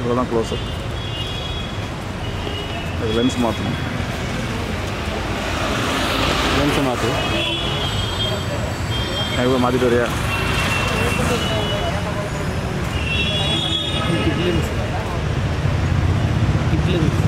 இவ்வளோ தான் க்ளோஸப் அது லென்ஸ் மாற்றணும். லென்ஸை மாற்று. இவ்வளோ மாற்றிட்டு வரியா? கிப்ளிங்ஸ் கிப்ளிங்ஸ்